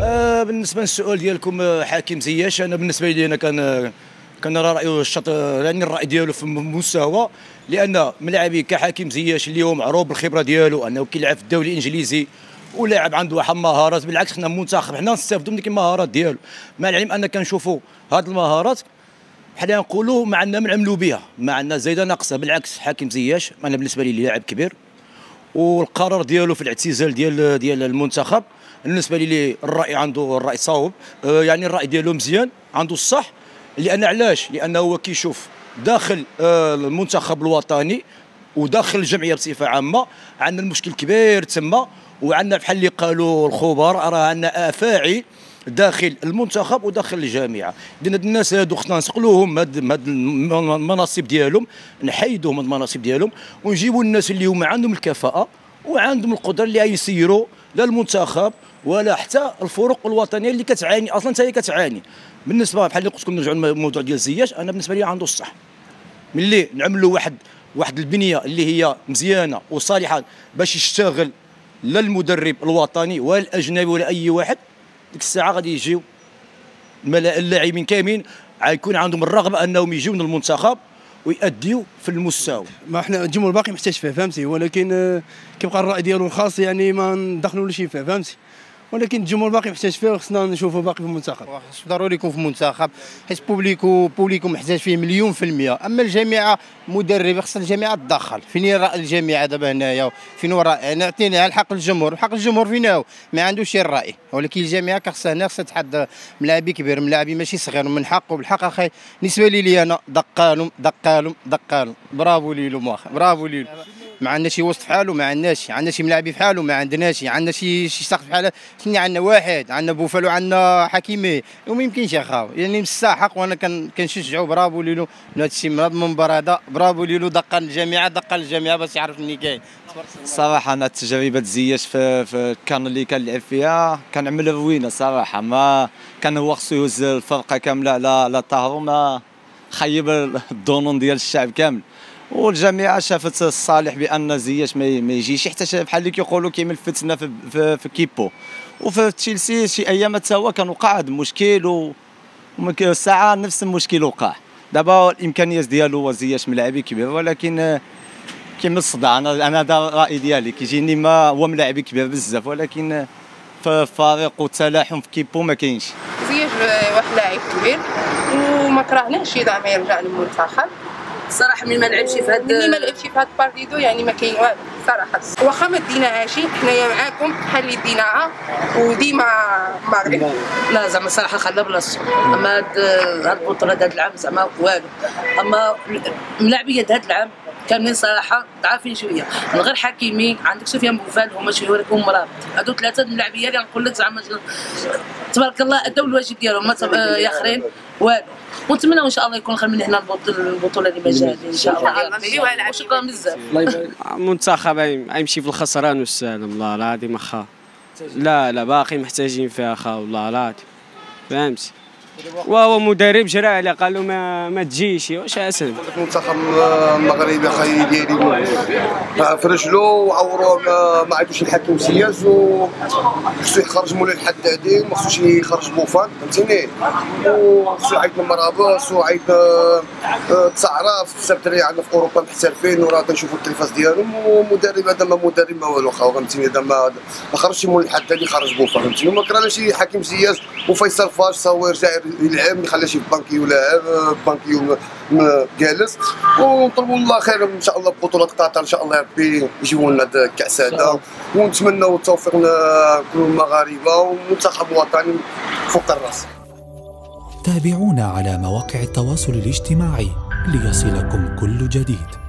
آه بالنسبة للسؤال ديالكم آه، حكيم زياش أنا بالنسبة لي أنا كان كنرى رايه الشط يعني الرأي ديالو في المستوى لأن ملاعبي كحكيم زياش اللي هو معروف بالخبرة ديالو أنه كيلعب في الدوري الإنجليزي ولاعب عنده واحد المهارات بالعكس حنا منتخب حنا نستافدوا من ديك المهارات ديالو. مع العلم أن كنشوفوا هذه المهارات حنا نقولوا ما عندنا ما نعملوا بها ما عندنا زايدة ناقصة. بالعكس حكيم زياش أنا بالنسبة لي لاعب كبير. والقرار ديالو في الاعتزال ديال ديال المنتخب بالنسبة لي الرأي عنده الرأي صوب آه، يعني الرأي ديالو مزيان عنده الصح. لأن علاش؟ لأنه هو كيشوف داخل آه، المنتخب الوطني وداخل الجمعية بصفة عامة عندنا المشكل كبير تما وعندنا بحال اللي قالوا الخبراء راه عندنا آفاعي. داخل المنتخب وداخل الجامعة. اذا الناس هادو خصنا نسقلوهم هاد المناصب ديالهم نحيدوهم المناصب ديالهم ونجيبوا الناس اللي هما عندهم الكفاءة وعندهم القدرة اللي يسيروا لا المنتخب ولا حتى الفرق الوطنية اللي كتعاني أصلا حتى هي كتعاني. بالنسبة بحال اللي قلت لكم نرجعوا للموضوع ديال الزياش أنا بالنسبة لي عنده الصح. ملي نعملوا واحد واحد البنية اللي هي مزيانة وصالحة باش يشتغل لا المدرب الوطني ولا الأجنبي ولا أي واحد ديك الساعة غادي يجيو اللاعبين كاملين غيكون عندهم الرغبة أنهم يجيو للمنتخب ويأديو في المستوى. ما إحنا الجمهور باقي محتاج فيه فهمتي؟ ولكن آه، كيبقى الرأي ديالو الخاص يعني ما ندخلولوش فيه فهمتي؟ ولكن الجمهور باقي محتاج فيه وخصنا نشوفه باقي في المنتخب. ضروري يكون في المنتخب حيت público público محتاج فيه مليون في المية. أما الجامعة مدرب خص الجامعة تدخل. فين راي الجامعة دابا هنايا؟ فين راي نعطيني على حق الجمهور حق الجمهور فين هو؟ ما عندوش الرأي. ولكن الجامعة خصها هنا خصها تحد ملاعبي كبير ملاعبي ماشي صغير من حقه بالحق أخي. بالنسبة لي أنا دقالهم دقالهم دقالهم. برافو ليلو مواخ برافو ليلو ما عندنا شي وسط بحالو ما عندناش. عندنا شي ملاعبي بحالو ما عندناش. عندنا شي شي سقف بحال شنو عندنا؟ واحد. عندنا بوفالو عندنا حكيمي. وما يمكنش أخاو. يعني مستحق وأنا كنشجعو. برافو ليلو. هذا الشيء من هذا المنبر هذا. برافو ليلو. دقن الجامعة دقن الجامعة باش يعرف مني كاين. صراحة أنا التجربة زياش في, في الكان اللي كنلعب فيها. كنعمل روينة صراحة. ما كان هو خصو يهز الفرقة كاملة على على طهرو ما خيب الظنون ديال الشعب كامل. والجامعة شافت الصالح بأن زياش ما يجيش حتى بحال اللي كيقولوا كيما فتنا في, في, في كيبو. وفي تشيلسي شي أيام حتى هو كان وقع هذا المشكل الساعة نفس المشكل وقع. دابا الإمكانيات ديالو هو زياش ملاعبي كبير ولكن كيما الصداع أنا أنا هذا الراي ديالي كيجيني ما هو ملاعبي كبير بزاف ولكن في الفريق والتلاحم في كيبو ما كاينش. زياش واحد لاعب كبير وما كرهناش زعما يرجع للمنتخب. الصراحه من ما لعبش في هاد ملي ما لعبش في هاد البارتيدو يعني ما كاين والو. صراحة. واخا ما ديناهاش حنايا معاكم بحال اللي ديناها وديما ماغرب لا زعما الصراحه خلى بلاصتو. أما هاد البطولة هاد العام زعما والو. أما ملاعبية هاد العام كاملين صراحة ضعافين شوية. من غير حكيمي عندك سفيان بوفال هما ولكن مرابط هادو ثلاثة الملاعبية اللي نقول لك زعما تبارك الله أداو الواجب ديالهم. ما يا أخرين. والو. ونتمنى إن شاء الله يكون خير من هنا البطولة اللي ما جات إن شاء الله. وشكرا بزاف. المنتخب يمشي في الخسران والسلام الله العظيم اخا لا لا باقي محتاجين فيها اخا والله العظيم فهمتي وهو مدرب جرى عليه قال له ما ما تجيش واش أسد؟ المنتخب المغربي خاي ديالي في رجلو وعوروه ما عندوش الحكم سياس وخصو يخرج مولاي الحدادي وما خصوش يخرج بوفان فهمتيني؟ وخصو يعيط لمرابط وعيط تصعرف بزاف الدراري عندنا في أوروبا محترفين وراه كنشوفوا التلفاز ديالهم ومدرب هذا ما مدرب ما والو خاو فهمتيني؟ هذا ما خرجش مولاي الحدادي خرج بوفان فهمتيني؟ وما كرهناش حكيم سياس وفيصل فاش صور جاي يلعب ما يخليش بانكيو لاعب بانكيو جالس. ونطلبوا الله خير إن شاء الله بطوله قطر إن شاء الله ربي يجيبوا لنا الكأس هذا. ونتمنوا التوفيق كل المغاربه والمنتخب الوطني فوق الرأس. تابعونا على مواقع التواصل الاجتماعي ليصلكم كل جديد.